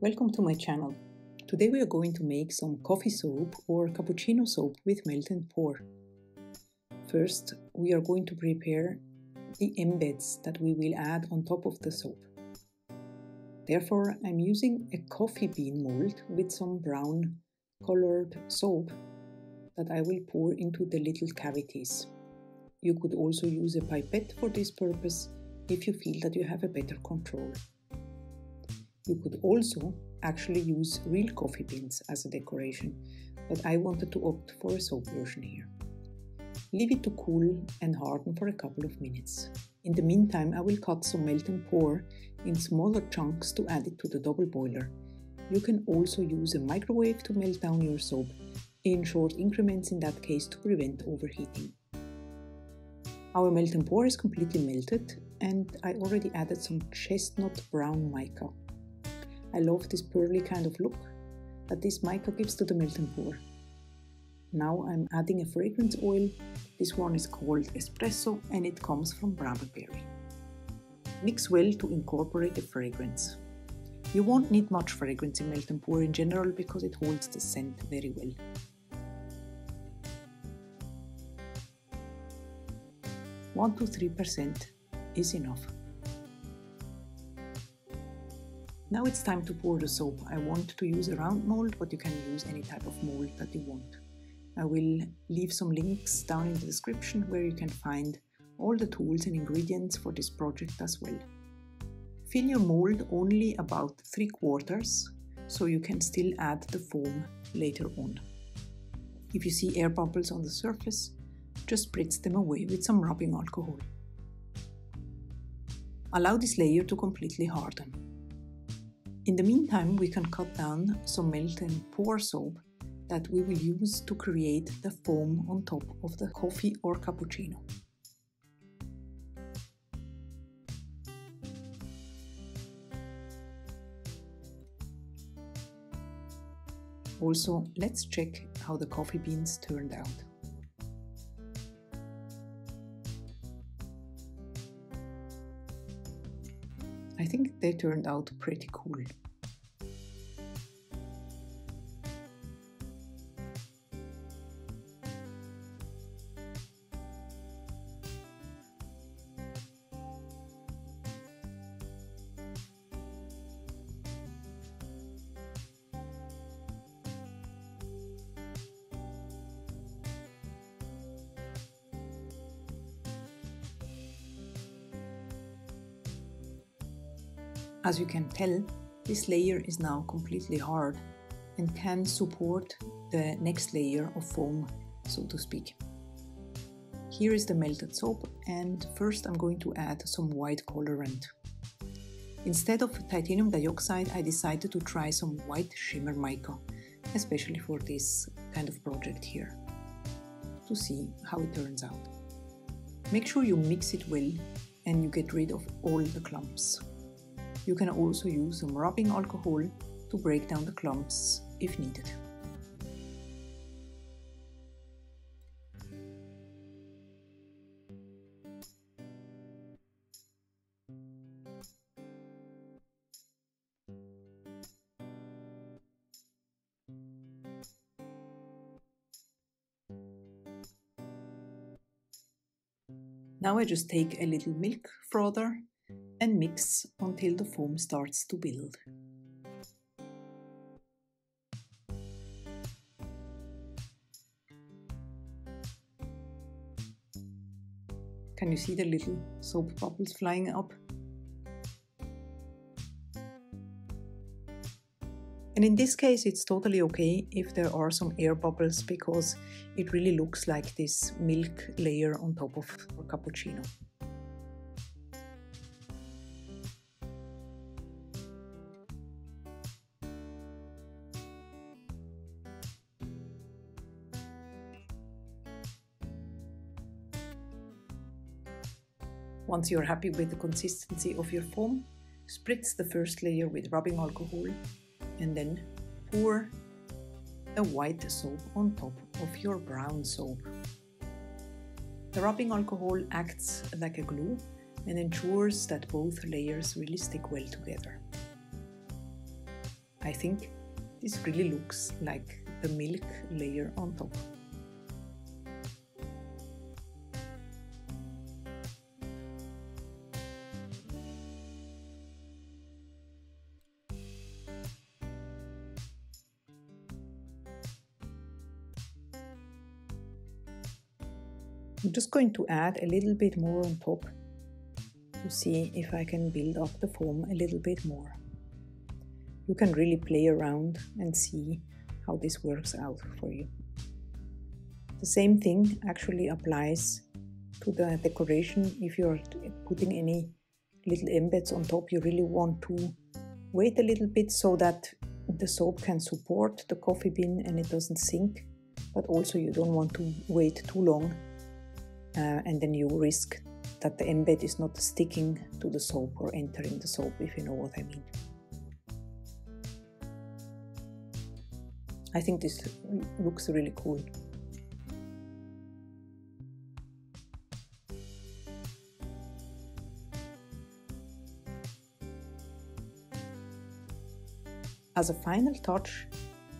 Welcome to my channel. Today we are going to make some coffee soap or cappuccino soap with melt and pour. First, we are going to prepare the embeds that we will add on top of the soap. Therefore, I'm using a coffee bean mold with some brown colored soap that I will pour into the little cavities. You could also use a pipette for this purpose if you feel that you have a better control. You could also actually use real coffee beans as a decoration, but I wanted to opt for a soap version here. Leave it to cool and harden for a couple of minutes. In the meantime, I will cut some melt and pour in smaller chunks to add it to the double boiler. You can also use a microwave to melt down your soap, in short increments in that case to prevent overheating. Our melt and pour is completely melted and I already added some chestnut brown mica. I love this pearly kind of look that this mica gives to the melt and pour. Now I'm adding a fragrance oil. This one is called Espresso and it comes from Brambleberry. Mix well to incorporate the fragrance. You won't need much fragrance in melt and pour in general because it holds the scent very well. One to three percent is enough. Now it's time to pour the soap. I want to use a round mold, but you can use any type of mold that you want. I will leave some links down in the description where you can find all the tools and ingredients for this project as well. Fill your mold only about 3 quarters, so you can still add the foam later on. If you see air bubbles on the surface, just spritz them away with some rubbing alcohol. Allow this layer to completely harden. In the meantime, we can cut down some melt and pour soap that we will use to create the foam on top of the coffee or cappuccino. Also, let's check how the coffee beans turned out. Think they turned out pretty cool. As you can tell, this layer is now completely hard and can support the next layer of foam, so to speak. Here is the melted soap and first I'm going to add some white colorant. Instead of titanium dioxide I decided to try some white shimmer mica, especially for this kind of project here, to see how it turns out. Make sure you mix it well and you get rid of all the clumps. You can also use some rubbing alcohol to break down the clumps if needed. Now I just take a little milk frother and mix until the foam starts to build. Can you see the little soap bubbles flying up? And in this case, it's totally okay if there are some air bubbles because it really looks like this milk layer on top of a cappuccino. Once you're happy with the consistency of your foam, spritz the first layer with rubbing alcohol and then pour a white soap on top of your brown soap. The rubbing alcohol acts like a glue and ensures that both layers really stick well together. I think this really looks like the milk layer on top. I'm just going to add a little bit more on top to see if I can build up the foam a little bit more. You can really play around and see how this works out for you. The same thing actually applies to the decoration. If you're putting any little embeds on top, you really want to wait a little bit so that the soap can support the coffee bean and it doesn't sink. But also you don't want to wait too long uh, and then you risk that the embed is not sticking to the soap or entering the soap, if you know what I mean. I think this looks really cool. As a final touch,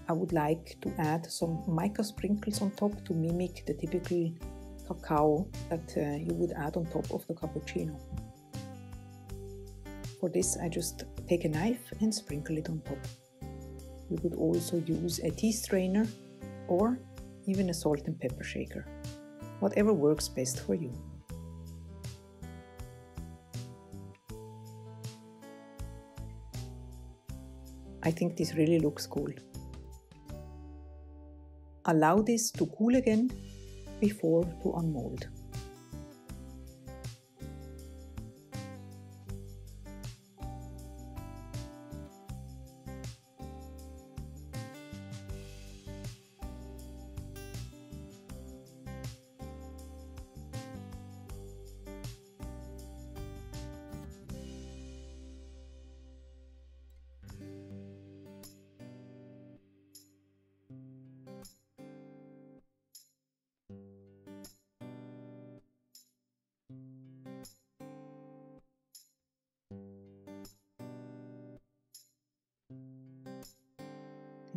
I would like to add some mica sprinkles on top to mimic the typical cacao that uh, you would add on top of the cappuccino. For this I just take a knife and sprinkle it on top. You could also use a tea strainer or even a salt and pepper shaker, whatever works best for you. I think this really looks cool. Allow this to cool again before to unmold.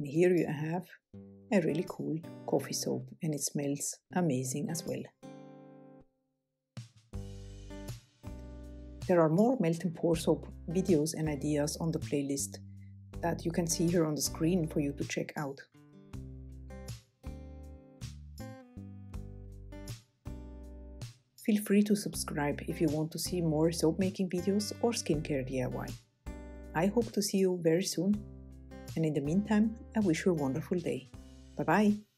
And here you have a really cool coffee soap and it smells amazing as well. There are more melt and pour soap videos and ideas on the playlist that you can see here on the screen for you to check out. Feel free to subscribe if you want to see more soap making videos or skincare DIY. I hope to see you very soon and in the meantime, I wish you a wonderful day. Bye bye.